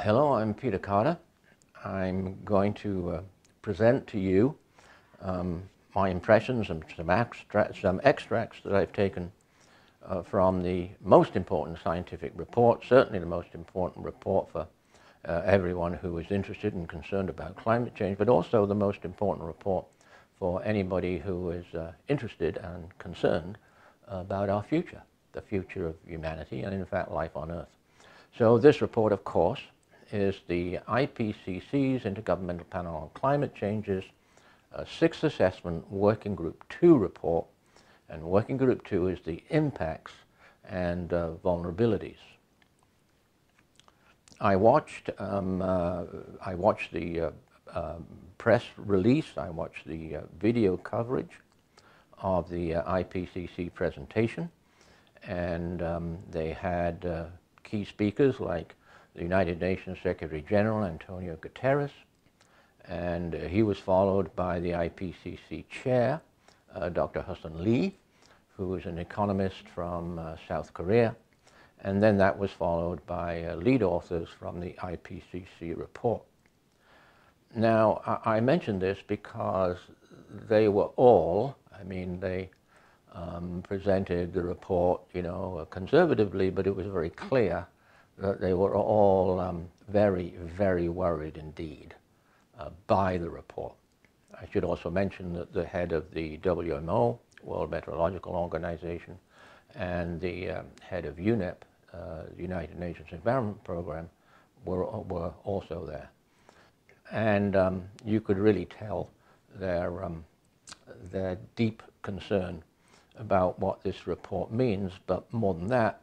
Hello, I'm Peter Carter. I'm going to uh, present to you um, my impressions and some, some extracts that I've taken uh, from the most important scientific report, certainly the most important report for uh, everyone who is interested and concerned about climate change, but also the most important report for anybody who is uh, interested and concerned about our future, the future of humanity and in fact life on Earth. So this report, of course, is the IPCC's Intergovernmental Panel on Climate Change's uh, Sixth Assessment Working Group 2 report. And Working Group 2 is the impacts and uh, vulnerabilities. I watched, um, uh, I watched the uh, um, press release, I watched the uh, video coverage of the IPCC presentation, and um, they had key speakers like the United Nations Secretary General Antonio Guterres, and uh, he was followed by the IPCC chair, uh, Dr. Hoesung Lee, who is an economist from uh, South Korea, and then that was followed by uh, lead authors from the IPCC report. Now, I, I mention this because they were all, I mean, they um, presented the report, you know, conservatively, but it was very clear that they were all um, very, very worried indeed uh, by the report. I should also mention that the head of the WMO, World Meteorological Organization, and the um, head of UNEP, uh, United Nations Environment Program, were, were also there. And um, you could really tell their, um, their deep concern about what this report means, but more than that,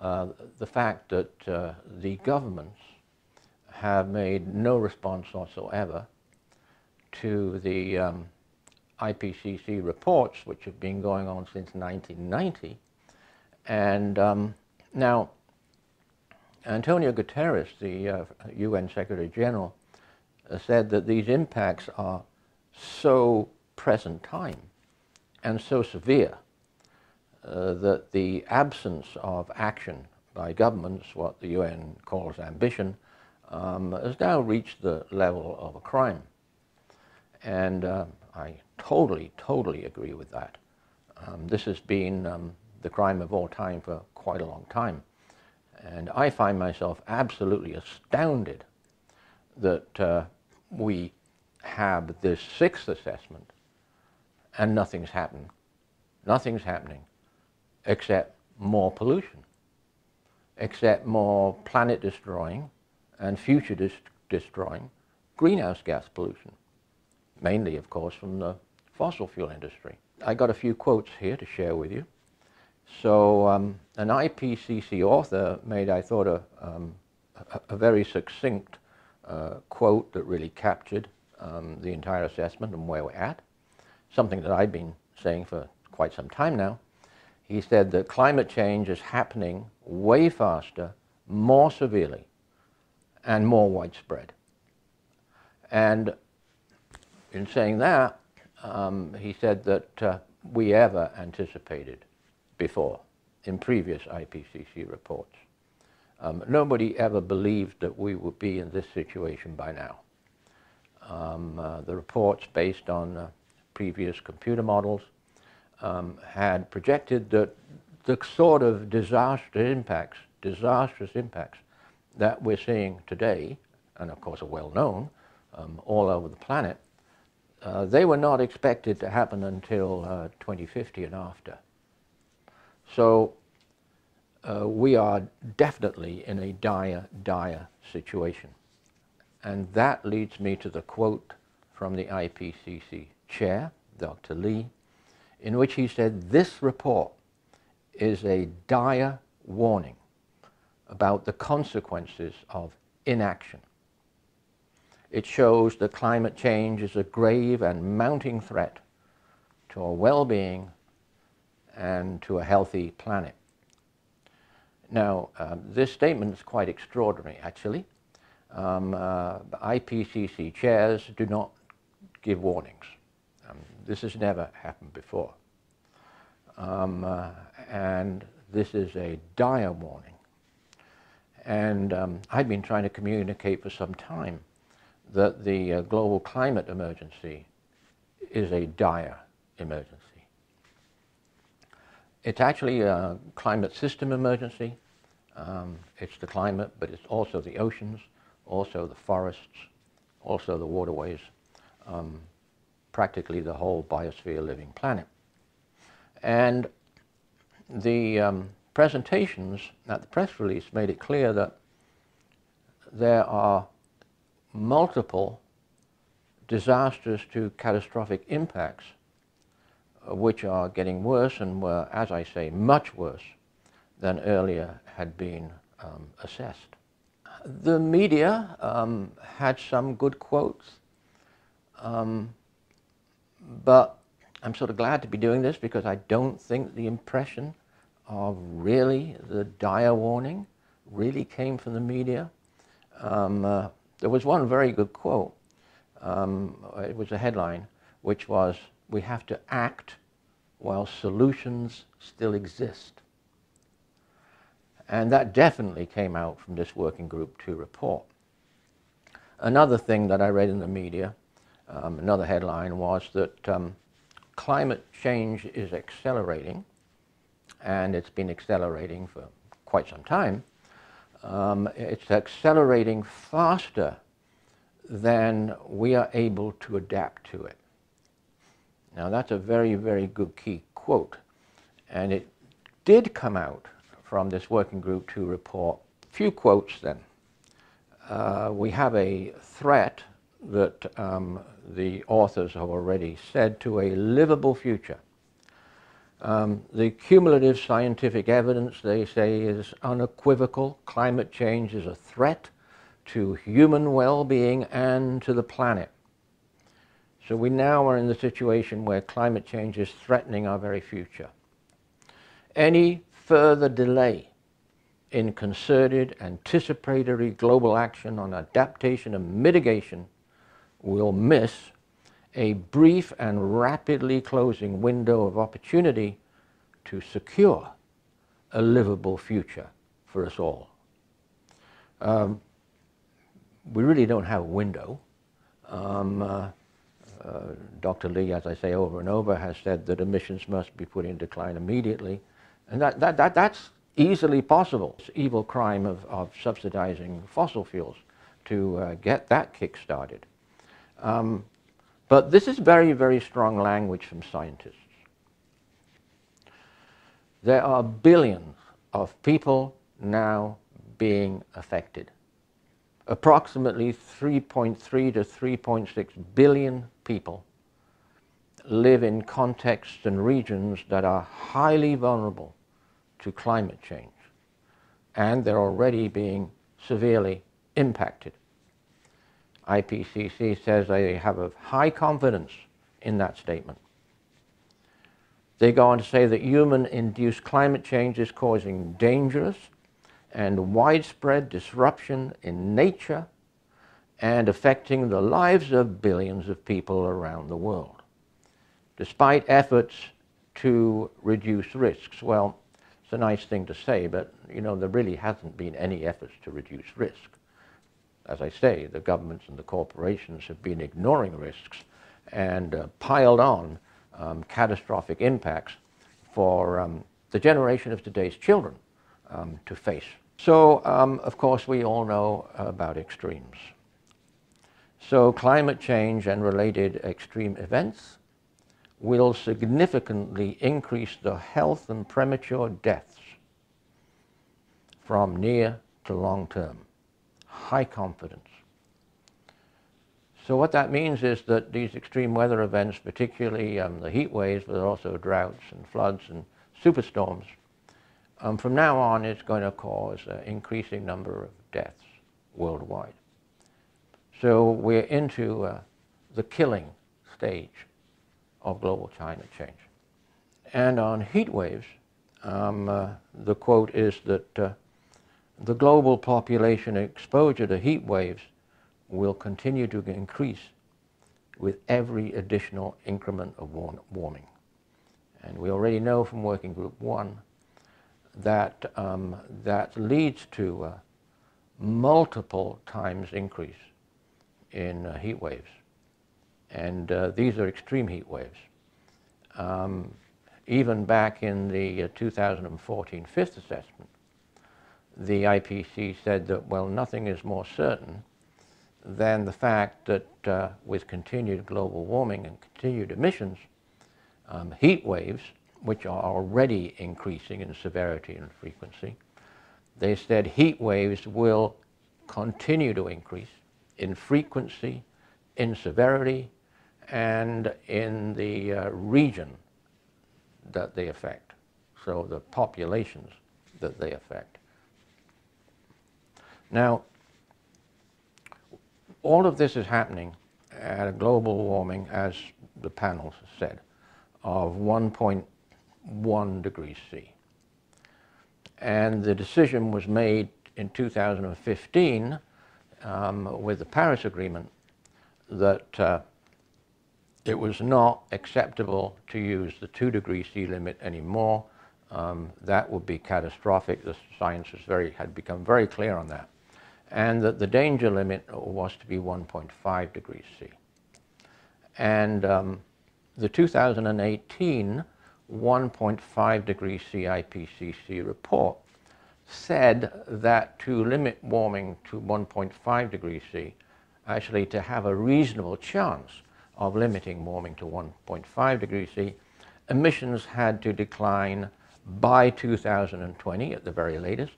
uh, the fact that uh, the governments have made no response whatsoever to the um, IPCC reports, which have been going on since 1990. And um, now, Antonio Guterres, the uh, UN Secretary General, uh, said that these impacts are so present time and so severe uh, that the absence of action by governments, what the UN calls ambition, um, has now reached the level of a crime. And uh, I totally, totally agree with that. Um, this has been um, the crime of all time for quite a long time. And I find myself absolutely astounded that uh, we have this sixth assessment and nothing's happened. Nothing's happening except more pollution, except more planet destroying and future destroying greenhouse gas pollution, mainly, of course, from the fossil fuel industry. I got a few quotes here to share with you. So um, an IPCC author made, I thought, a, um, a, a very succinct uh, quote that really captured um, the entire assessment and where we're at, something that I've been saying for quite some time now he said that climate change is happening way faster, more severely, and more widespread. And in saying that, um, he said that uh, we ever anticipated before in previous IPCC reports. Um, nobody ever believed that we would be in this situation by now. Um, uh, the reports based on uh, previous computer models um, had projected that the sort of disastrous impacts, disastrous impacts that we're seeing today, and of course are well known um, all over the planet, uh, they were not expected to happen until uh, 2050 and after. So uh, we are definitely in a dire, dire situation. And that leads me to the quote from the IPCC chair, Dr. Lee, in which he said this report is a dire warning about the consequences of inaction. It shows that climate change is a grave and mounting threat to our well-being and to a healthy planet. Now, um, this statement is quite extraordinary, actually. Um, uh, IPCC chairs do not give warnings. Um, this has never happened before. Um, uh, and this is a dire warning. And um, I've been trying to communicate for some time that the uh, global climate emergency is a dire emergency. It's actually a climate system emergency. Um, it's the climate, but it's also the oceans, also the forests, also the waterways, um, practically the whole biosphere living planet. And the um, presentations at the press release made it clear that there are multiple disastrous to catastrophic impacts uh, which are getting worse and were, as I say, much worse than earlier had been um, assessed. The media um, had some good quotes, um, but I'm sort of glad to be doing this because I don't think the impression of really the dire warning really came from the media. Um, uh, there was one very good quote. Um, it was a headline, which was, we have to act while solutions still exist. And that definitely came out from this working group two report. Another thing that I read in the media, um, another headline was that um, climate change is accelerating, and it's been accelerating for quite some time. Um, it's accelerating faster than we are able to adapt to it. Now that's a very, very good key quote. And it did come out from this working group two report a few quotes then. Uh, we have a threat that um, the authors have already said to a livable future. Um, the cumulative scientific evidence, they say, is unequivocal. Climate change is a threat to human well-being and to the planet. So we now are in the situation where climate change is threatening our very future. Any further delay in concerted, anticipatory global action on adaptation and mitigation will miss a brief and rapidly closing window of opportunity to secure a livable future for us all. Um, we really don't have a window. Um, uh, uh, Dr. Lee, as I say over and over, has said that emissions must be put in decline immediately. And that, that, that, that's easily possible. It's evil crime of, of subsidizing fossil fuels to uh, get that kick-started. Um, but this is very, very strong language from scientists. There are billions of people now being affected. Approximately 3.3 to 3.6 billion people live in contexts and regions that are highly vulnerable to climate change. And they're already being severely impacted. IPCC says they have a high confidence in that statement. They go on to say that human-induced climate change is causing dangerous and widespread disruption in nature and affecting the lives of billions of people around the world. Despite efforts to reduce risks, well, it's a nice thing to say, but you know, there really hasn't been any efforts to reduce risk as I say, the governments and the corporations have been ignoring risks and uh, piled on um, catastrophic impacts for um, the generation of today's children um, to face. So, um, of course, we all know about extremes. So climate change and related extreme events will significantly increase the health and premature deaths from near to long term high confidence. So what that means is that these extreme weather events, particularly um, the heat waves, but also droughts and floods and superstorms, um, from now on it's going to cause an increasing number of deaths worldwide. So we're into uh, the killing stage of global climate change. And on heat waves, um, uh, the quote is that uh, the global population exposure to heat waves will continue to increase with every additional increment of warming. And we already know from Working Group 1 that um, that leads to uh, multiple times increase in uh, heat waves. And uh, these are extreme heat waves. Um, even back in the uh, 2014 fifth assessment, the IPC said that, well, nothing is more certain than the fact that uh, with continued global warming and continued emissions, um, heat waves, which are already increasing in severity and frequency, they said heat waves will continue to increase in frequency, in severity, and in the uh, region that they affect, so the populations that they affect. Now, all of this is happening at a global warming, as the panel said, of 1.1 degrees C. And the decision was made in 2015 um, with the Paris Agreement that uh, it was not acceptable to use the two degree C limit anymore. Um, that would be catastrophic. The science very, had become very clear on that. And that the danger limit was to be 1.5 degrees C. And um, the 2018 1.5 degree C IPCC report said that to limit warming to 1.5 degrees C, actually to have a reasonable chance of limiting warming to 1.5 degrees C, emissions had to decline by 2020 at the very latest.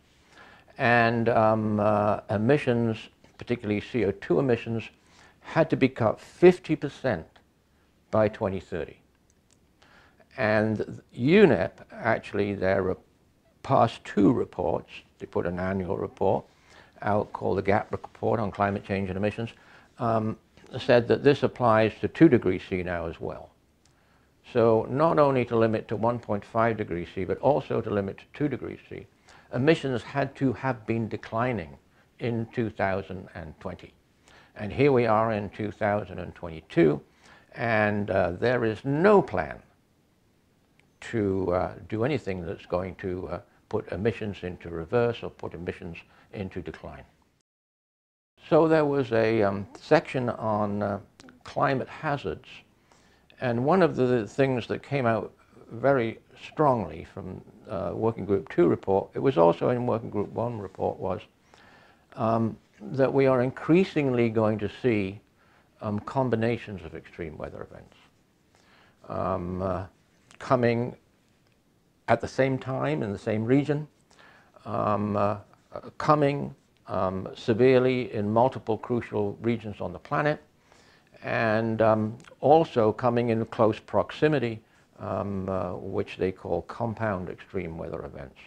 And um, uh, emissions, particularly CO2 emissions, had to be cut 50% by 2030. And UNEP, actually, their past two reports, they put an annual report out called the GAP report on climate change and emissions, um, said that this applies to 2 degrees C now as well. So not only to limit to 1.5 degrees C, but also to limit to 2 degrees C, emissions had to have been declining in 2020. And here we are in 2022, and uh, there is no plan to uh, do anything that's going to uh, put emissions into reverse or put emissions into decline. So there was a um, section on uh, climate hazards, and one of the things that came out very strongly from uh, Working Group 2 report, it was also in Working Group 1 report, was um, that we are increasingly going to see um, combinations of extreme weather events um, uh, coming at the same time in the same region, um, uh, coming um, severely in multiple crucial regions on the planet, and um, also coming in close proximity, um, uh, which they call compound extreme weather events.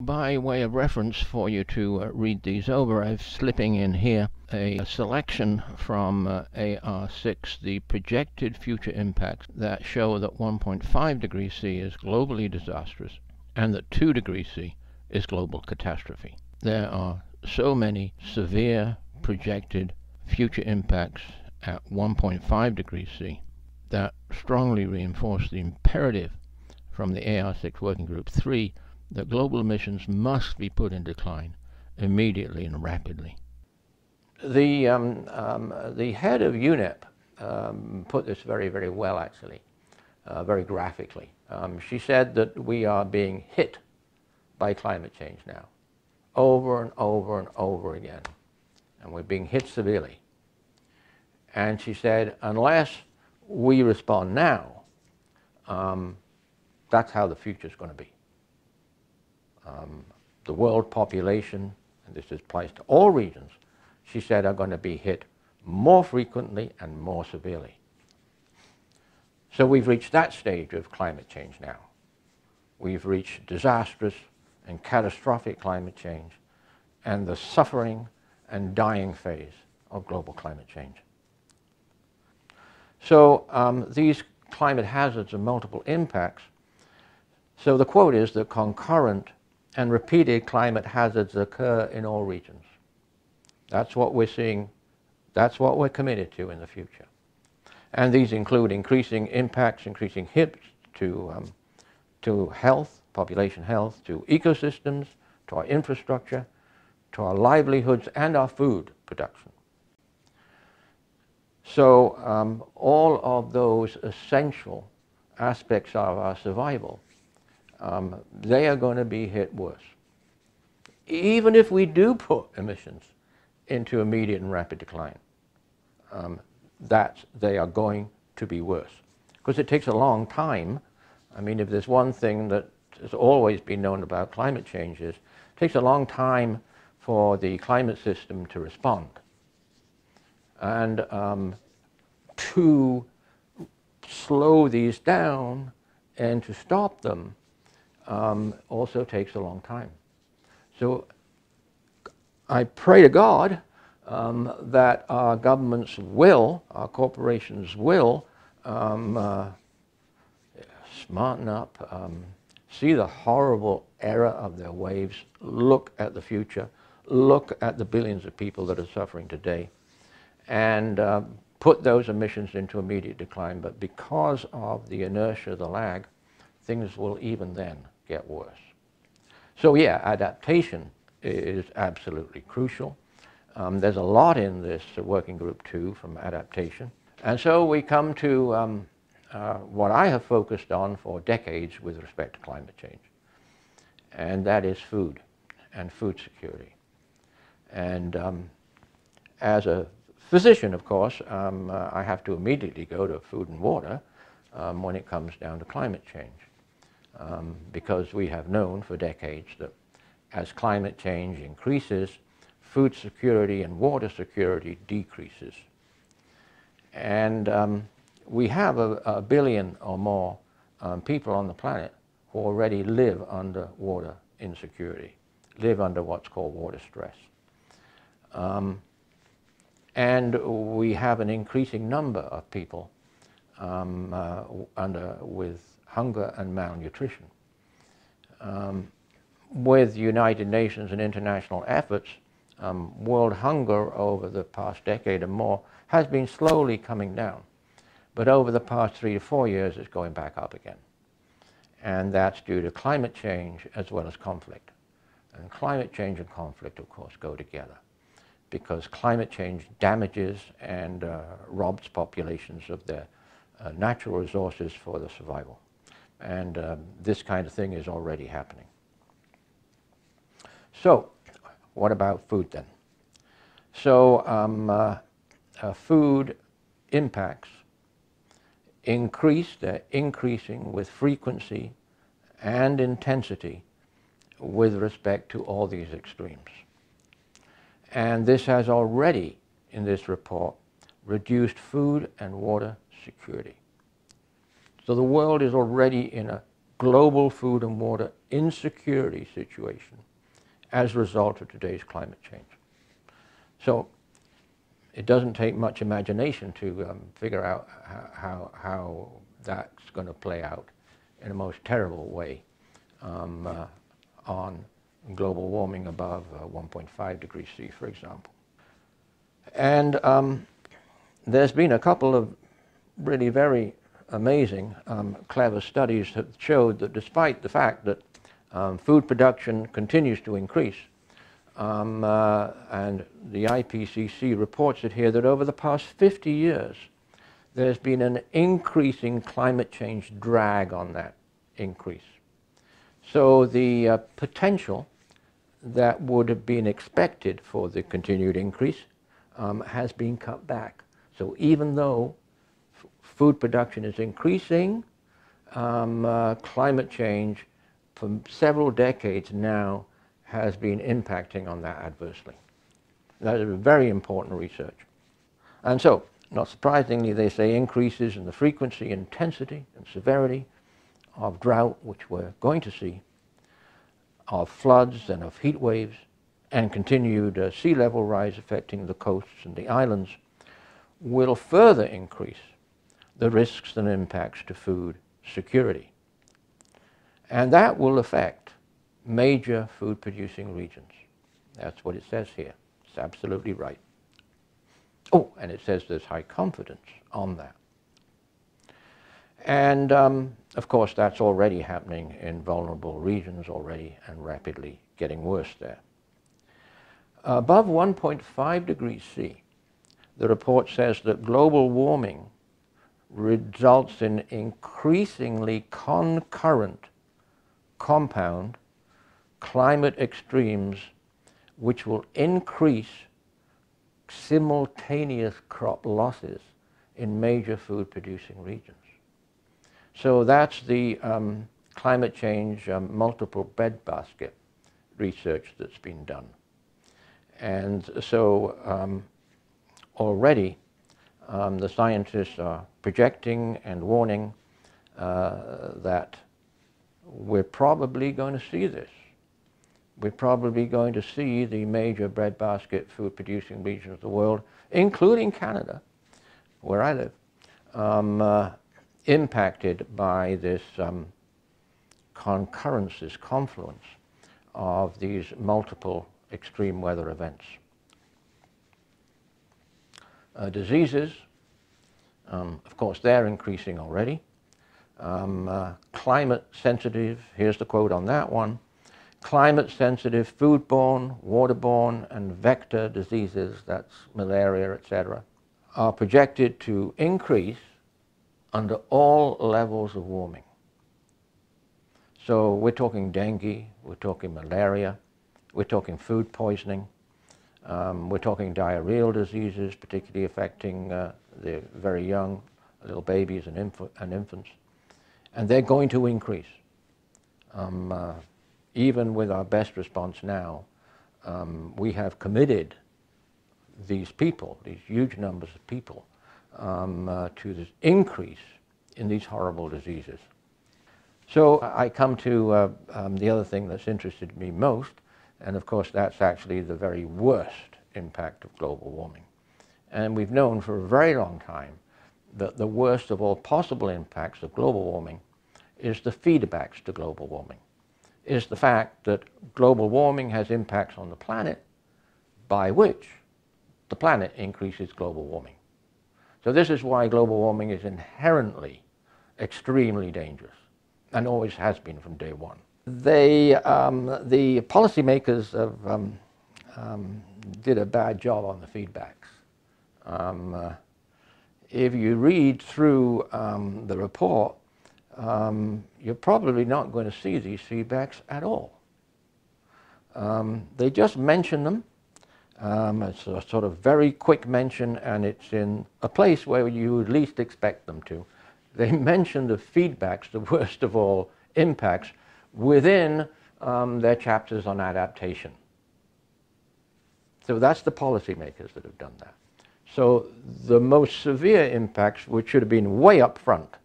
By way of reference for you to uh, read these over, I'm slipping in here a, a selection from uh, AR6, the projected future impacts that show that 1.5 degrees C is globally disastrous and that 2 degrees C is global catastrophe. There are so many severe projected future impacts at 1.5 degrees C that strongly reinforce the imperative from the AR6 Working Group 3 that global emissions must be put in decline immediately and rapidly. The, um, um, the head of UNEP um, put this very, very well, actually, uh, very graphically. Um, she said that we are being hit by climate change now over and over and over again. And we're being hit severely. And she said, unless we respond now, um, that's how the future is going to be. Um, the world population, and this applies to all regions, she said, are going to be hit more frequently and more severely. So we've reached that stage of climate change now. We've reached disastrous and catastrophic climate change and the suffering and dying phase of global climate change. So um, these climate hazards have multiple impacts. So the quote is that concurrent and repeated climate hazards occur in all regions. That's what we're seeing, that's what we're committed to in the future. And these include increasing impacts, increasing hits to, um, to health, population health, to ecosystems, to our infrastructure, to our livelihoods and our food production. So um, all of those essential aspects of our survival, um, they are going to be hit worse. Even if we do put emissions into immediate and rapid decline, um, that they are going to be worse. Because it takes a long time. I mean, if there's one thing that has always been known about climate change is it takes a long time for the climate system to respond. And um, to slow these down and to stop them um, also takes a long time. So I pray to God um, that our governments will, our corporations will, um, uh, smarten up, um, see the horrible error of their waves, look at the future, look at the billions of people that are suffering today, and uh, put those emissions into immediate decline. But because of the inertia, the lag, things will even then get worse. So yeah, adaptation is absolutely crucial. Um, there's a lot in this working group two from adaptation. And so we come to um, uh, what I have focused on for decades with respect to climate change, and that is food and food security. And um, as a physician, of course, um, uh, I have to immediately go to food and water um, when it comes down to climate change. Um, because we have known for decades that as climate change increases, food security and water security decreases. And um, we have a, a, billion or more um, people on the planet who already live under water insecurity, live under what's called water stress. Um, and we have an increasing number of people um, uh, under, with hunger and malnutrition. Um, with United Nations and international efforts, um, world hunger over the past decade or more has been slowly coming down. But over the past three to four years, it's going back up again. And that's due to climate change as well as conflict. And climate change and conflict, of course, go together because climate change damages and uh, robs populations of their uh, natural resources for their survival. And um, this kind of thing is already happening. So, what about food then? So, um, uh, uh food impacts increase, they're increasing with frequency and intensity with respect to all these extremes. And this has already, in this report, reduced food and water security. So the world is already in a global food and water insecurity situation as a result of today's climate change. So it doesn't take much imagination to um, figure out how, how, that's going to play out in a most terrible way um, uh, on global warming above uh, 1.5 degrees C, for example. And um, there's been a couple of really very amazing, um, clever studies that showed that despite the fact that um, food production continues to increase, um, uh, and the IPCC reports it here that over the past 50 years, there's been an increasing climate change drag on that increase. So the uh, potential that would have been expected for the continued increase um, has been cut back. So even though food production is increasing, um, uh, climate change for several decades now has been impacting on that adversely. That is a very important research. And so, not surprisingly, they say increases in the frequency, intensity, and severity of drought, which we're going to see, of floods and of heat waves and continued uh, sea level rise affecting the coasts and the islands will further increase the risks and impacts to food security. And that will affect major food producing regions. That's what it says here. It's absolutely right. Oh, and it says there's high confidence on that. And um, of course, that's already happening in vulnerable regions already and rapidly getting worse there. Above 1.5 degrees C, the report says that global warming results in increasingly concurrent compound climate extremes which will increase simultaneous crop losses in major food producing regions. So that's the um, climate change um, multiple breadbasket research that's been done. And so um, already um, the scientists are projecting and warning uh, that we're probably going to see this. We're probably going to see the major breadbasket food producing regions of the world, including Canada, where I live, um, uh, impacted by this um, concurrence, this confluence of these multiple extreme weather events. Uh, diseases, um, of course, they're increasing already. Um, uh, climate sensitive, here's the quote on that one, climate sensitive foodborne, waterborne, and vector diseases, that's malaria, etc., are projected to increase under all levels of warming. So we're talking dengue, we're talking malaria, we're talking food poisoning, um, we're talking diarrheal diseases, particularly affecting uh, the very young, little babies and, inf and, infants. And they're going to increase. Um, uh, even with our best response now, um, we have committed these people, these huge numbers of people, um, uh, to this increase in these horrible diseases. So I come to uh, um, the other thing that's interested me most, and of course that's actually the very worst impact of global warming. And we've known for a very long time that the worst of all possible impacts of global warming is the feedbacks to global warming, is the fact that global warming has impacts on the planet by which the planet increases global warming. So this is why global warming is inherently extremely dangerous and always has been from day one. They, um, the policymakers have, um, um, did a bad job on the feedbacks. Um, uh, if you read through um, the report, um, you're probably not going to see these feedbacks at all. they just mention them um, it's a sort of very quick mention and it's in a place where you would least expect them to. They mention the feedbacks, the worst of all impacts, within um, their chapters on adaptation. So that's the policymakers that have done that. So the most severe impacts, which should have been way up front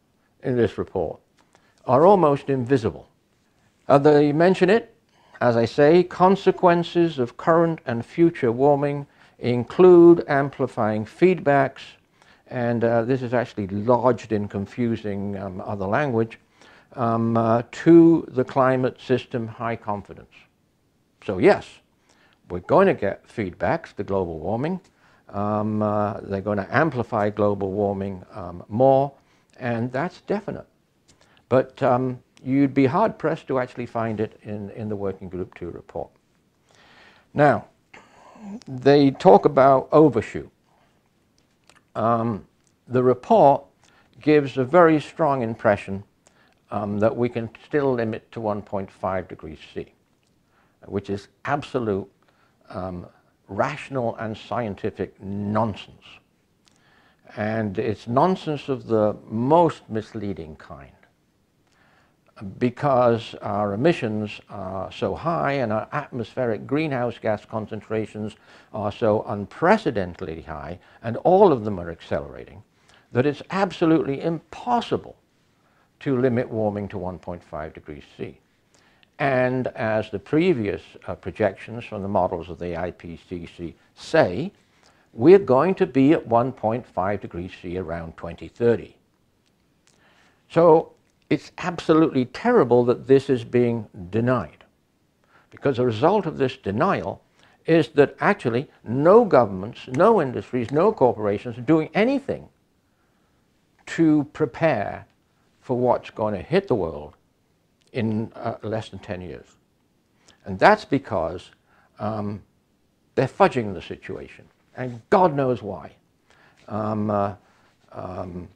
in this report, are almost invisible. Uh, they mention it, as I say, consequences of current and future warming include amplifying feedbacks, and uh, this is actually lodged in confusing um, other language, um, uh, to the climate system high confidence. So yes, we're going to get feedbacks to global warming. Um, uh, they're going to amplify global warming um, more, and that's definite. But um, you'd be hard pressed to actually find it in, in the Working Group 2 report. Now, they talk about overshoot. Um, the report gives a very strong impression um, that we can still limit to 1.5 degrees C, which is absolute um, rational and scientific nonsense. And it's nonsense of the most misleading kind because our emissions are so high and our atmospheric greenhouse gas concentrations are so unprecedentedly high, and all of them are accelerating, that it's absolutely impossible to limit warming to 1.5 degrees C. And as the previous uh, projections from the models of the IPCC say, we're going to be at 1.5 degrees C around 2030. So it's absolutely terrible that this is being denied. Because the result of this denial is that actually no governments, no industries, no corporations are doing anything to prepare for what's going to hit the world in uh, less than 10 years. And that's because um, They're fudging the situation, and God knows why. Um, uh, um,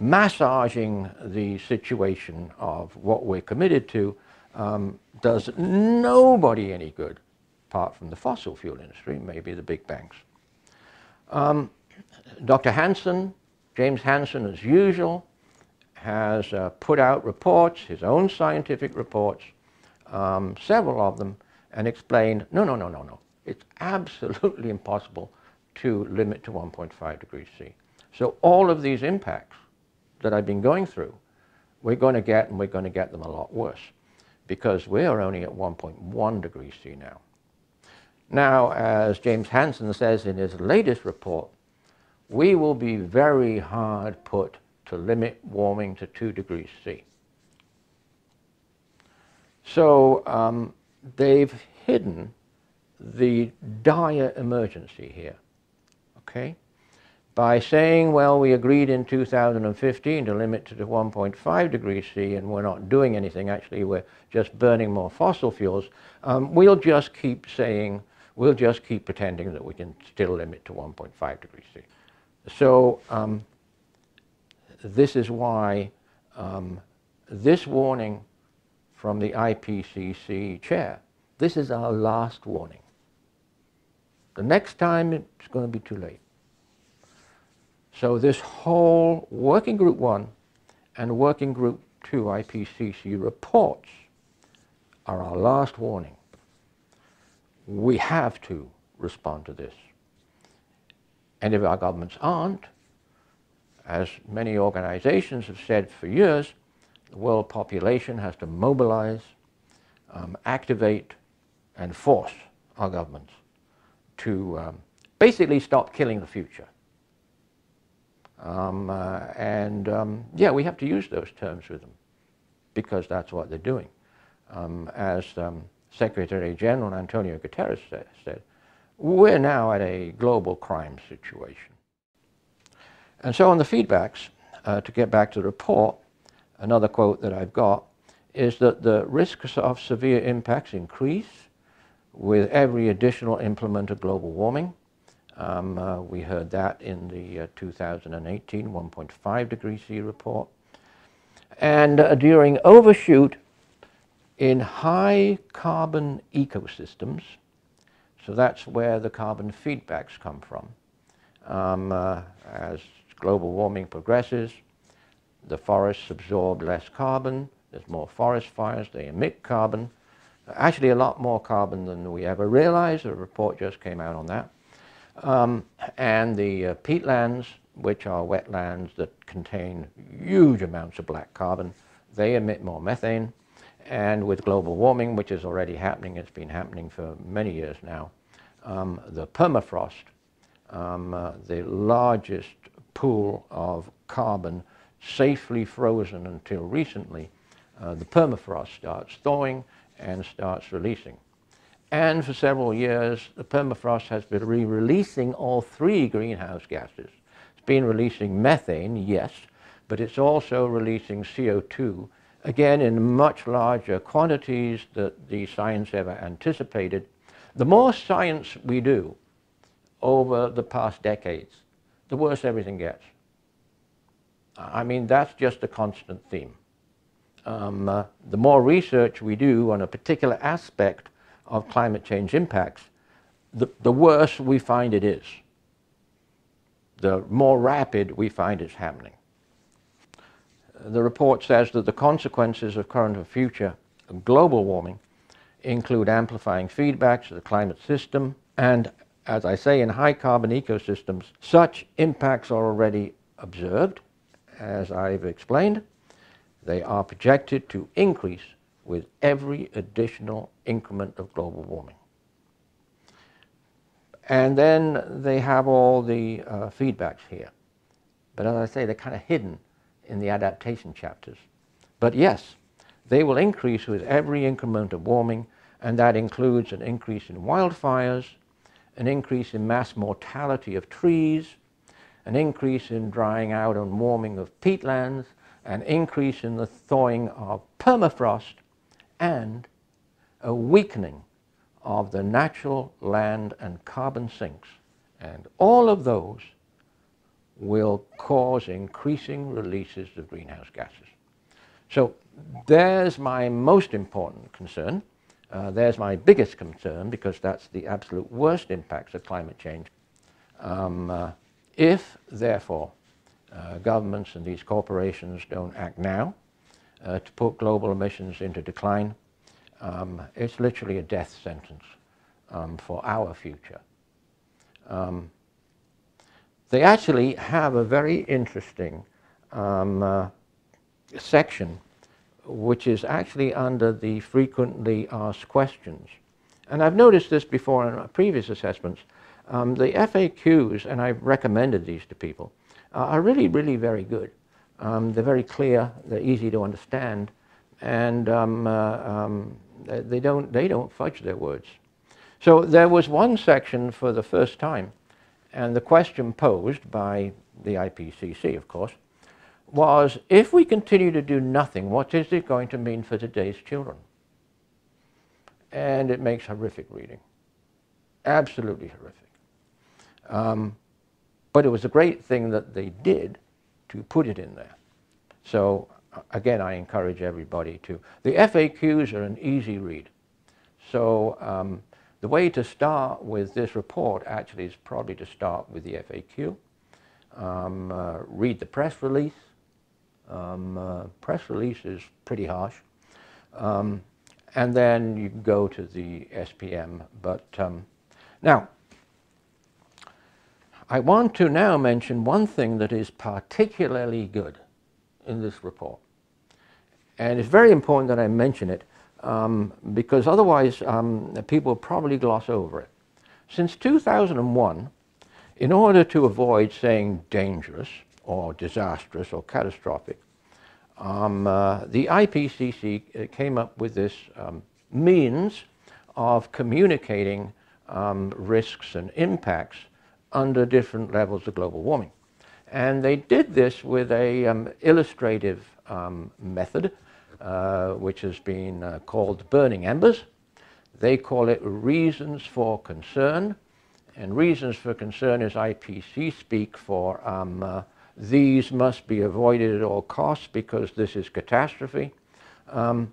massaging the situation of what we're committed to um, does nobody any good, apart from the fossil fuel industry, maybe the big banks. Um, Dr. Hansen, James Hansen, as usual, has uh, put out reports, his own scientific reports, um, several of them, and explained, no, no, no, no, no. It's absolutely impossible to limit to 1.5 degrees C. So all of these impacts that I've been going through, we're going to get, and we're going to get them a lot worse, because we are only at 1.1 degrees C now. Now, as James Hansen says in his latest report, we will be very hard put to limit warming to 2 degrees C. So um, they've hidden the dire emergency here, okay? By saying, well, we agreed in 2015 to limit to 1.5 degrees C and we're not doing anything, actually we're just burning more fossil fuels, um, we'll just keep saying, we'll just keep pretending that we can still limit to 1.5 degrees C. So um, this is why um, this warning from the IPCC chair, this is our last warning. The next time it's going to be too late. So this whole Working Group 1 and Working Group 2 IPCC reports are our last warning. We have to respond to this. And if our governments aren't, as many organizations have said for years, the world population has to mobilize, um, activate, and force our governments to um, basically stop killing the future. Um, uh, and um, yeah, we have to use those terms with them because that's what they're doing. Um, as um, Secretary General Antonio Guterres said, said, we're now at a global crime situation. And so on the feedbacks, uh, to get back to the report, another quote that I've got is that the risks of severe impacts increase with every additional implement of global warming. Um, uh, we heard that in the uh, 2018 1.5 degree C report. And uh, during overshoot in high carbon ecosystems, so that's where the carbon feedbacks come from. Um, uh, as global warming progresses, the forests absorb less carbon, there's more forest fires, they emit carbon, actually a lot more carbon than we ever realized. A report just came out on that. Um, and the uh, peatlands, which are wetlands that contain huge amounts of black carbon, they emit more methane. And with global warming, which is already happening, it's been happening for many years now, um, the permafrost, um, uh, the largest pool of carbon safely frozen until recently, uh, the permafrost starts thawing and starts releasing. And for several years, the permafrost has been re-releasing all three greenhouse gases. It's been releasing methane, yes, but it's also releasing CO2, again in much larger quantities that the science ever anticipated. The more science we do over the past decades, the worse everything gets. I mean, that's just a constant theme. Um, uh, the more research we do on a particular aspect of climate change impacts, the, the worse we find it is. The more rapid we find it's happening. The report says that the consequences of current and future global warming include amplifying feedbacks to the climate system and as I say, in high carbon ecosystems, such impacts are already observed, as I've explained. They are projected to increase with every additional increment of global warming. And then they have all the uh, feedbacks here. But as I say, they're kind of hidden in the adaptation chapters. But yes, they will increase with every increment of warming, and that includes an increase in wildfires, an increase in mass mortality of trees, an increase in drying out and warming of peatlands, an increase in the thawing of permafrost, and a weakening of the natural land and carbon sinks. And all of those will cause increasing releases of greenhouse gases. So there's my most important concern. Uh, there's my biggest concern because that's the absolute worst impacts of climate change. Um, uh, if, therefore, uh, governments and these corporations don't act now uh, to put global emissions into decline, um, it's literally a death sentence um, for our future. Um, they actually have a very interesting um, uh, section which is actually under the frequently asked questions. And I've noticed this before in previous assessments. Um, the FAQs, and I've recommended these to people, uh, are really, really very good. Um, they're very clear, they're easy to understand, and um, uh, um, they, don't, they don't fudge their words. So there was one section for the first time, and the question posed by the IPCC, of course, was if we continue to do nothing, what is it going to mean for today's children? And it makes horrific reading. Absolutely horrific. Um, but it was a great thing that they did to put it in there. So again, I encourage everybody to. The FAQs are an easy read. So um, the way to start with this report actually is probably to start with the FAQ, um, uh, read the press release, um, uh, press release is pretty harsh. Um, and then you go to the SPM. But um, now, I want to now mention one thing that is particularly good in this report. And it's very important that I mention it um, because otherwise um, people probably gloss over it. Since 2001, in order to avoid saying dangerous, or disastrous or catastrophic. Um, uh, the IPCC uh, came up with this um, means of communicating um, risks and impacts under different levels of global warming. And they did this with a um, illustrative um, method, uh, which has been uh, called burning embers. They call it reasons for concern. And reasons for concern is IPCC speak for um, uh, these must be avoided at all costs because this is catastrophe. Um,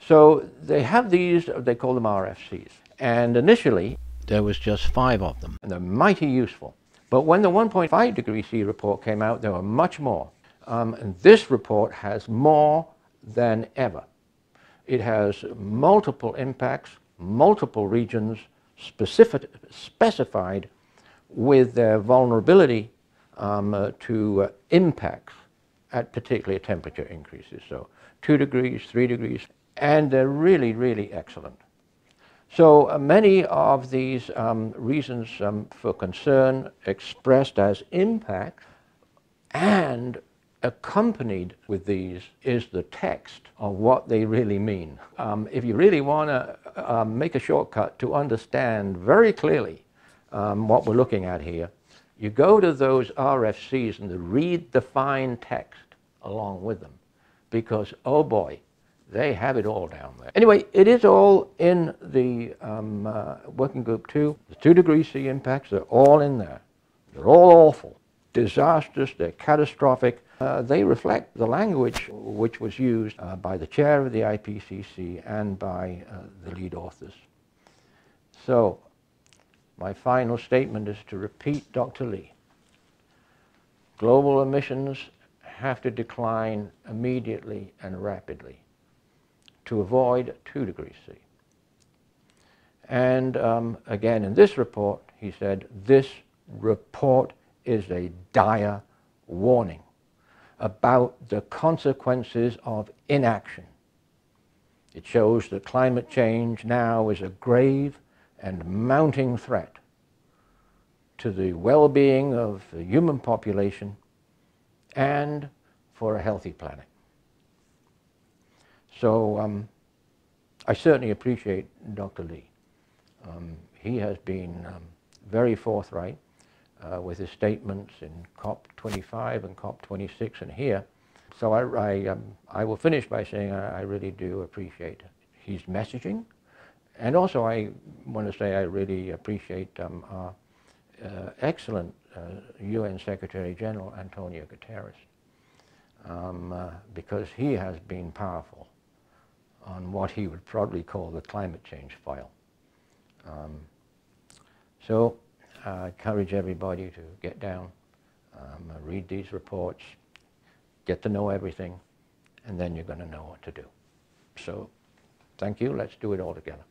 so they have these, they call them RFCs. And initially, there was just five of them, and they're mighty useful. But when the 1.5 degree C report came out, there were much more. Um, and this report has more than ever. It has multiple impacts, multiple regions, specific, specified with their vulnerability um, uh, to uh, impacts at particularly temperature increases. So two degrees, three degrees, and they're really, really excellent. So uh, many of these um, reasons um, for concern expressed as impact and accompanied with these is the text of what they really mean. Um, if you really want to uh, make a shortcut to understand very clearly um, what we're looking at here, you go to those RFCs and read the fine text along with them because, oh boy, they have it all down there. Anyway, it is all in the um, uh, working group two. The two degree C impacts, they're all in there. They're all awful, disastrous, they're catastrophic. Uh, they reflect the language which was used uh, by the chair of the IPCC and by uh, the lead authors. So my final statement is to repeat Dr. Lee. Global emissions have to decline immediately and rapidly to avoid 2 degrees C. And um, again, in this report, he said, this report is a dire warning about the consequences of inaction. It shows that climate change now is a grave and mounting threat to the well-being of the human population and for a healthy planet. So um, I certainly appreciate Dr. Lee. Um, he has been um, very forthright uh, with his statements in COP25 and COP26 and here. So I, I, um, I will finish by saying I, I really do appreciate his messaging and also I want to say I really appreciate um, our uh, excellent uh, UN Secretary General Antonio Guterres um, uh, because he has been powerful on what he would probably call the climate change file. Um, so I encourage everybody to get down, um, read these reports, get to know everything, and then you're going to know what to do. So thank you. Let's do it all together.